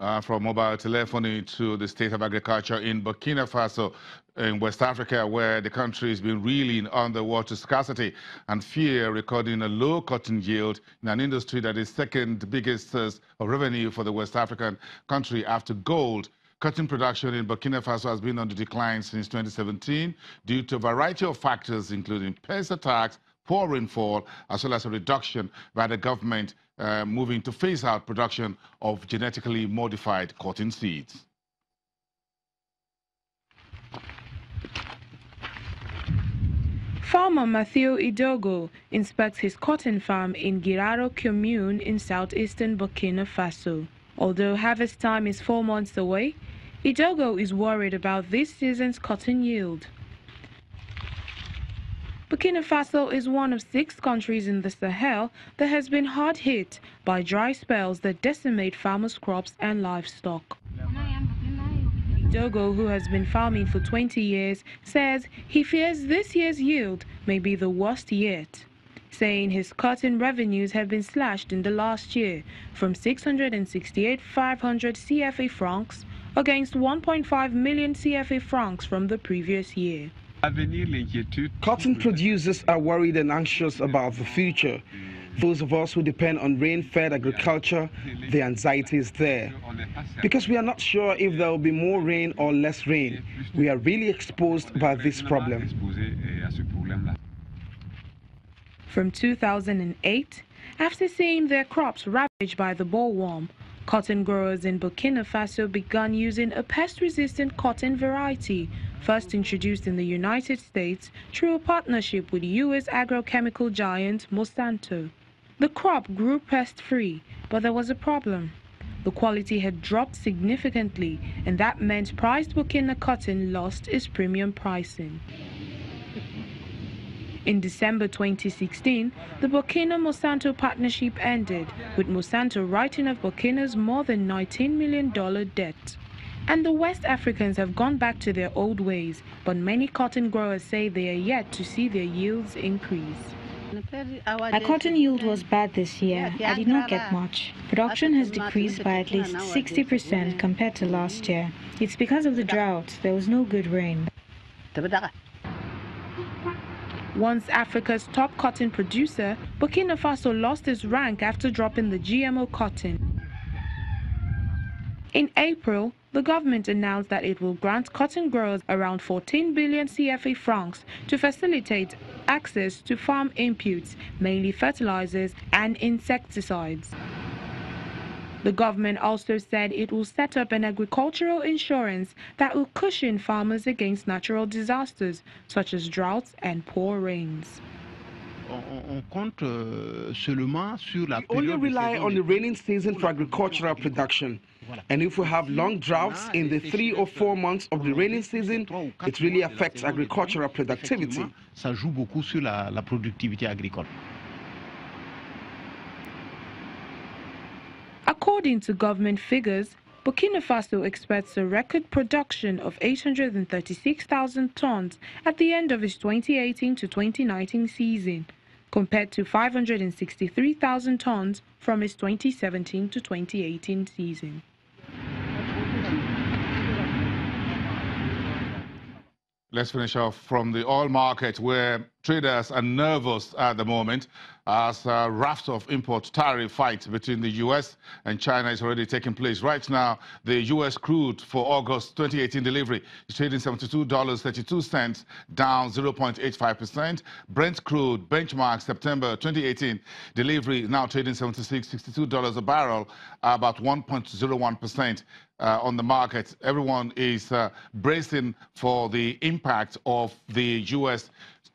uh, from mobile telephony to the state of agriculture in Burkina Faso in West Africa, where the country has been reeling under water scarcity and fear, recording a low cotton yield in an industry that is second biggest source of revenue for the West African country after gold. Cotton production in Burkina Faso has been on the decline since 2017 due to a variety of factors, including pest attacks, poor rainfall, as well as a reduction by the government uh, moving to phase out production of genetically modified cotton seeds. Farmer Matthew Idogo inspects his cotton farm in Giraro commune in southeastern Burkina Faso. Although harvest time is four months away, Idogo is worried about this season's cotton yield. Burkina Faso is one of six countries in the Sahel that has been hard hit by dry spells that decimate farmers' crops and livestock. Dogo, who has been farming for 20 years, says he fears this year's yield may be the worst yet, saying his cotton revenues have been slashed in the last year from 668,500 CFA francs against 1.5 million CFA francs from the previous year. Cotton producers are worried and anxious about the future. Those of us who depend on rain-fed agriculture, the anxiety is there. Because we are not sure if there will be more rain or less rain. We are really exposed by this problem. From 2008, after seeing their crops ravaged by the bollworm, Cotton growers in Burkina Faso began using a pest-resistant cotton variety, first introduced in the United States through a partnership with U.S. agrochemical giant Monsanto. The crop grew pest-free, but there was a problem. The quality had dropped significantly, and that meant priced Burkina cotton lost its premium pricing. In December 2016, the Burkina Monsanto partnership ended, with Monsanto writing off Burkina's more than $19 million debt. And the West Africans have gone back to their old ways, but many cotton growers say they are yet to see their yields increase. My cotton yield was bad this year. I did not get much. Production has decreased by at least 60% compared to last year. It's because of the drought. There was no good rain. Once Africa's top cotton producer, Burkina Faso lost its rank after dropping the GMO cotton. In April, the government announced that it will grant cotton growers around 14 billion CFA francs to facilitate access to farm inputs, mainly fertilizers and insecticides. The government also said it will set up an agricultural insurance that will cushion farmers against natural disasters such as droughts and poor rains. We only rely on the raining season for agricultural production. And if we have long droughts in the three or four months of the raining season, it really affects agricultural productivity. According to government figures, Burkina Faso expects a record production of 836,000 tons at the end of its 2018 to 2019 season, compared to 563,000 tons from its 2017 to 2018 season. Let's finish off from the oil market where traders are nervous at the moment as a raft of import tariff fight between the U.S. and China is already taking place. Right now, the U.S. crude for August 2018 delivery is trading $72.32, down 0.85%. Brent crude benchmark September 2018 delivery now trading $76.62 a barrel, about 1.01% uh, on the market. Everyone is uh, bracing for the impact of the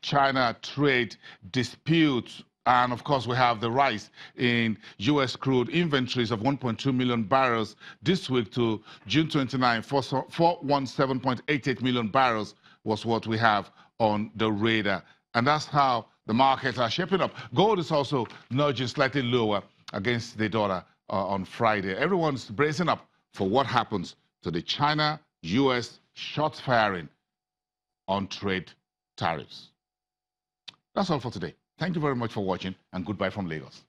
U.S.-China trade dispute. And of course, we have the rise in U.S. crude inventories of 1.2 million barrels this week to June 29, 417.88 million barrels was what we have on the radar. And that's how the markets are shaping up. Gold is also nudging slightly lower against the dollar uh, on Friday. Everyone's bracing up for what happens to the China-U.S. shots firing on trade tariffs. That's all for today. Thank you very much for watching and goodbye from Lagos.